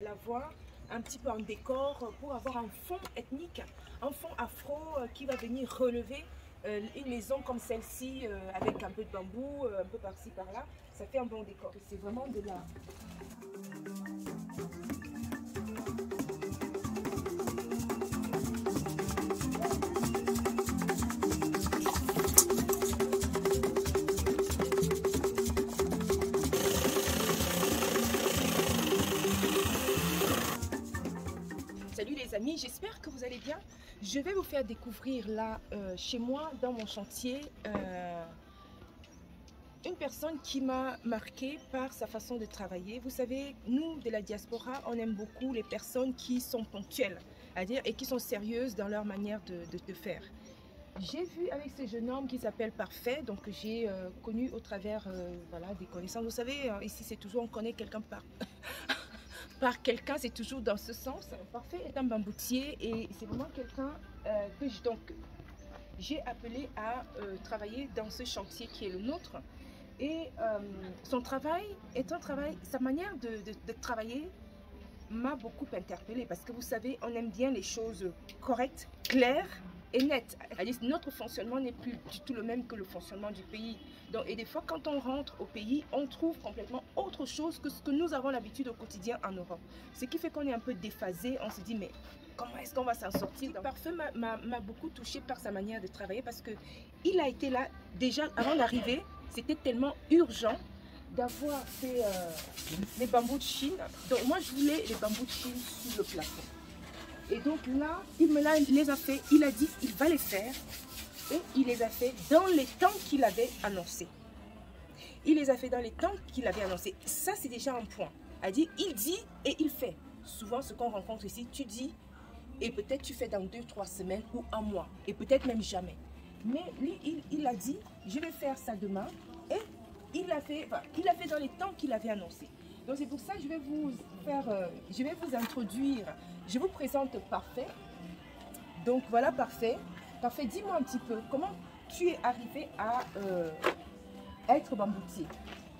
la voix un petit peu en décor pour avoir un fond ethnique, un fond afro euh, qui va venir relever euh, une maison comme celle-ci euh, avec un peu de bambou, un peu par-ci par-là. Ça fait un bon décor. C'est vraiment de l'art. Salut les amis, j'espère que vous allez bien. Je vais vous faire découvrir là, euh, chez moi, dans mon chantier, euh, une personne qui m'a marqué par sa façon de travailler. Vous savez, nous de la diaspora, on aime beaucoup les personnes qui sont ponctuelles, à dire, et qui sont sérieuses dans leur manière de, faire. J'ai vu avec ce jeune homme qui s'appelle Parfait, donc j'ai euh, connu au travers voilà, des connaissances. Vous savez, ici c'est toujours on connaît quelqu'un par, par quelqu'un, c'est toujours dans ce sens. Parfait est un bamboutier et c'est vraiment quelqu'un euh, que je- donc j'ai appelé à euh, travailler dans ce chantier qui est le nôtre. Et euh, son travail est travail, sa manière de- de travailler m'a beaucoup interpellée parce que vous savez, on aime bien les choses correctes, claires et nettes. C'est-à-dire, Notre fonctionnement n'est plus du tout le même que le fonctionnement du pays. Donc, et des fois, quand on rentre au pays, on trouve complètement autre chose que ce que nous avons l'habitude au quotidien en Europe. Ce qui fait qu'on est un peu déphasé. On se dit, mais comment est-ce qu'on va s'en sortir Parfait m'a- m'a beaucoup touché par sa manière de travailler parce que il a été là déjà avant d'arriver. C'était tellement urgent d'avoir ces, euh, les bambous de Chine. Donc moi, je voulais les bambous de Chine sur le plafond. Et donc là, il me les a fait. Il a dit il va les faire. Et il les a fait dans les temps qu'il avait annoncé. Il les a fait dans les temps qu'il avait annoncé. Ça, c'est déjà un point. A dit, il dit et il fait. Souvent, ce qu'on rencontre ici, tu dis et peut-être tu fais dans deux, trois semaines ou un mois. Et peut-être même jamais. Mais lui, il, il a dit, je vais faire ça demain. Et il l'a fait, fait dans les temps qu'il avait annoncé. Donc c'est pour ça que je vais vous faire, euh, je vais vous introduire. Je vous présente Parfait. Donc voilà Parfait. Parfait, dis-moi un petit peu comment tu es arrivé à euh, être bamboutier,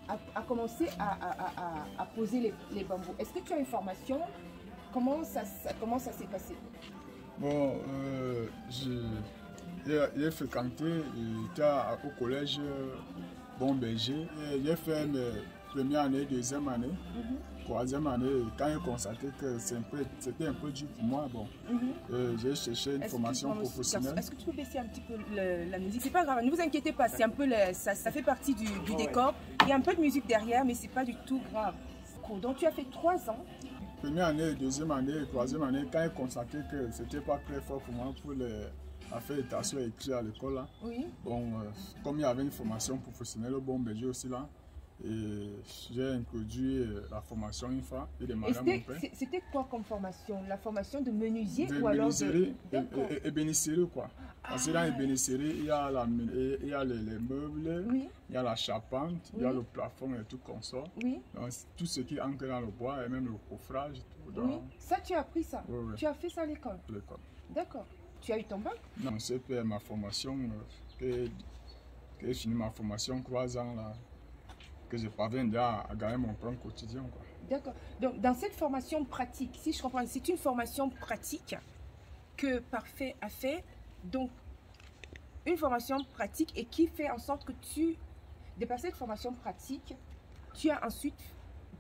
à, commencer à, poser les, bambous. Est-ce que tu as une formation? Comment ça, comment ça s'est passé? Bon, euh, j'ai fréquenté, j'étais au collège Bon Berger. J'ai fait première année, deuxième année, troisième année. et Quand j'ai constaté que un c'était un peu dur pour moi, bon, euh, j'ai cherché une formation que, professionnelle. Est-ce que tu peux baisser un petit peu le- la musique? C'est pas grave, ne vous inquiétez pas, c'est un peu le- ça, ça fait partie du, du décor. Il y a un peu de musique derrière, mais c'est pas du tout grave. Cool. Donc tu as fait trois ans. Première année, deuxième année, troisième année, quand j'ai constaté que c'était pas très fort pour moi pour les, la faire étation écrite à l'école, là, Oui. Bon, euh, comme il y avait une formation professionnelle au Bon Berger aussi là, j'ai introduit euh, la formation une fois, il Et c'était- quoi comme formation? La formation de menuisier De ou alors de... et, quoi. Parce que dans Ah. l'ébénisterie, il y a, la, il y a les, les meubles, Oui, il y a la charpente, il y a le plafond et tout comme ça. oui, Donc, tout ce qui entre dans le bois et même le coffrage, tout oui. Ça, tu as appris ça? Oui. Tu as fait ça à l'école? L'école. D'accord. Tu as eu ton bac? Non, c'est ma formation, euh, que, que j'ai fini ma formation trois ans là, que je parviens déjà à, à gagner mon pain quotidien. D'accord. Donc, dans cette formation pratique, si je comprends, c'est une formation pratique que Parfait a fait. Donc, une formation pratique et qui fait en sorte que tu, de par cette formation pratique, tu as ensuite,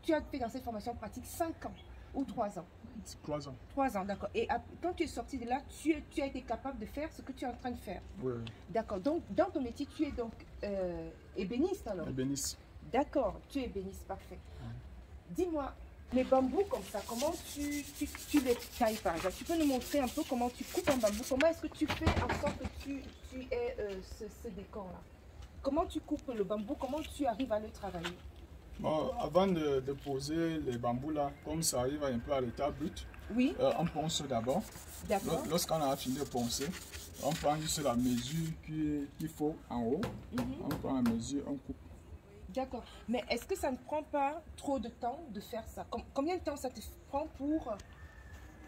tu as fait dans cette formation pratique 5 ans ou 3 ans. C'est trois ans. 3 ans, d'accord. Et quand tu es sorti de là, tu, as été capable de faire ce que tu es en train de faire. Oui, oui. D'accord. Donc, dans ton métier, tu es donc euh, ébéniste alors? Ébéniste. D'accord, tu es bénisse, parfait. Dis-moi, les bambous comme ça, comment tu, tu, tu les tailles par exemple? Tu peux nous montrer un peu comment tu coupes un bambou? Comment est-ce que tu fais en sorte que tu, tu aies euh, ce, ce décor-là? Comment tu coupes le bambou? Comment tu arrives à le travailler? Bon, avant de, de poser les bambous là, comme ça arrive un peu à l'état brut, Oui, euh, on ponce d'abord. Lorsqu'on a fini de poncer, on prend juste la mesure qui- qu'il faut en haut. Mhm, On prend la mesure, on coupe. D'accord. Mais est-ce que ça ne prend pas trop de temps de faire ça Com- Combien de temps ça te prend pour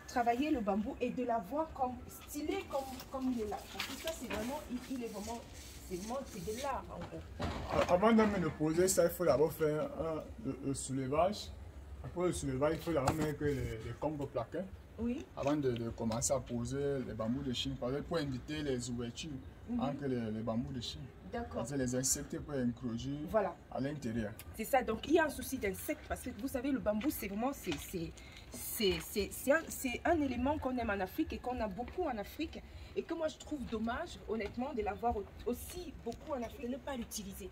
travailler le bambou et de l'avoir comme stylé comme, comme il est là? Parce que ça, c'est vraiment, il, est vraiment, c'est vraiment, de l'art en. Euh, Avant même de poser ça, il faut d'abord faire le, le soulevage. Après le soulèvement, il faut d'abord mettre les, les plaqués Oui. avant de, de commencer à poser les bambous de Chine. Parce que pour éviter les ouvertures Mhm. entre les, les bambous de Chine. D'accord. Parce que les insectes peuvent introduire Voilà. à l'intérieur. C'est ça. Donc, il y a un souci d'insectes parce que vous savez, le bambou, c'est vraiment, c'est, c'est, c'est, c'est, c'est un, c'est un élément qu'on aime en Afrique et qu'on a beaucoup en Afrique et que moi, je trouve dommage, honnêtement, de l'avoir au- aussi beaucoup en Afrique et ne pas l'utiliser.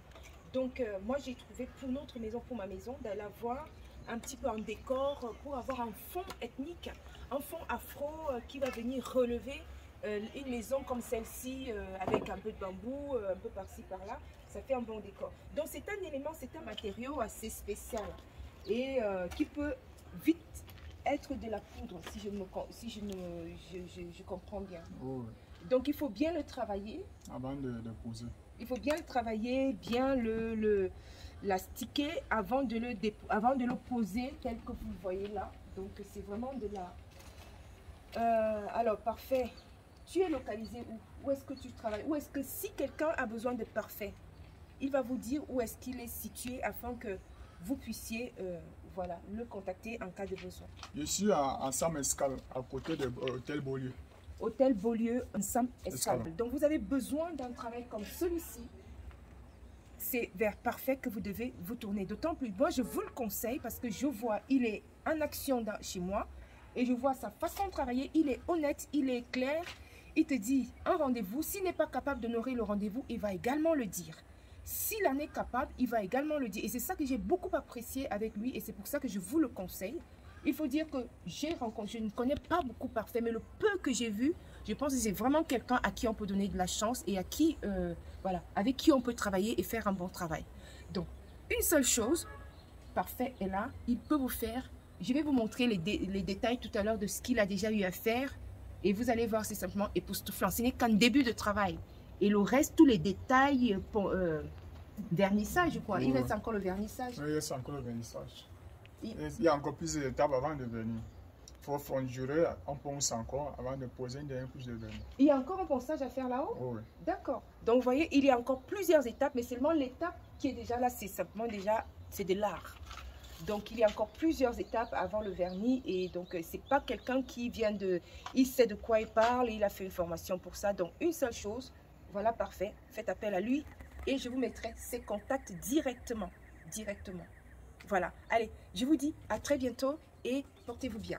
Donc, euh, moi, j'ai trouvé pour notre maison, pour ma maison, d'aller avoir un petit peu en décor euh, pour avoir un fond ethnique, un fond afro euh, qui va venir relever euh, une maison comme celle-ci avec un peu de bambou, un peu par-ci par-là. Ça fait un bon décor. Donc c'est un élément, c'est un matériau assez spécial et qui peut vite être de la poudre si je, me, si je, ne, je, je- je comprends bien. Oh, Donc il faut bien le travailler. avant de, de poser. Il faut bien le travailler, bien le, le l'astiquer avant de le avant de le poser tel que vous le voyez là. Donc c'est vraiment de la. Euh, alors parfait. Tu es localisé où? Où est-ce que tu travailles? Où est-ce que si quelqu'un a besoin de parfait, il va vous dire où est-ce qu'il est situé afin que vous puissiez euh, voilà le contacter en cas de besoin. Je suis à, à Sam Escal, à côté de l'hôtel Beaulieu. Hôtel Beaulieu, ensemble Escale. Escable. Donc vous avez besoin d'un travail comme celui-ci. C'est vers parfait que vous devez vous tourner. D'autant plus, moi je vous le conseille parce que je vois, il est en action dans- chez moi et je vois sa façon de travailler. Il est honnête, il est clair. Il te dit un rendez-vous. S'il n'est pas capable d'honorer le rendez-vous, il va également le dire. S'il en est capable, il va également le dire. Et c'est ça que j'ai beaucoup apprécié avec lui et c'est pour ça que je vous le conseille. Il faut dire que j'ai rencontré, je ne connais pas beaucoup parfait, mais le peu que j'ai vu, je pense que c'est vraiment quelqu'un à qui on peut donner de la chance et à qui, euh, voilà, avec qui on peut travailler et faire un bon travail. Donc, une seule chose, parfait est là, il peut vous faire. Je vais vous montrer les, dé- les détails tout à l'heure de ce qu'il a déjà eu à faire et vous allez voir, c'est simplement époustouflant. Ce n'est qu'un début de travail. Et le reste, tous les détails, euh, pour, euh, vernissage, je crois. Il reste encore le vernissage. Oui, c'est encore le vernissage. Il- Il y a encore plus d'étapes avant de venir. Il faut fondurer, on ponce encore avant de poser une dernière couche de vernis. Il y a encore un ponçage à faire là-haut? Oh, oui. D'accord. Donc, vous voyez, il y a encore plusieurs étapes, mais seulement l'étape qui est déjà là, c'est simplement déjà, c'est de l'art. Donc, il y a encore plusieurs étapes avant le vernis. Et donc, euh, c'est pas quelqu'un qui vient de... Il sait de quoi il parle, il a fait une formation pour ça. Donc, une seule chose, voilà, parfait. Faites appel à lui et je vous mettrai ses contacts directement. Directement. Voilà. Allez, je vous dis à très bientôt et portez-vous bien.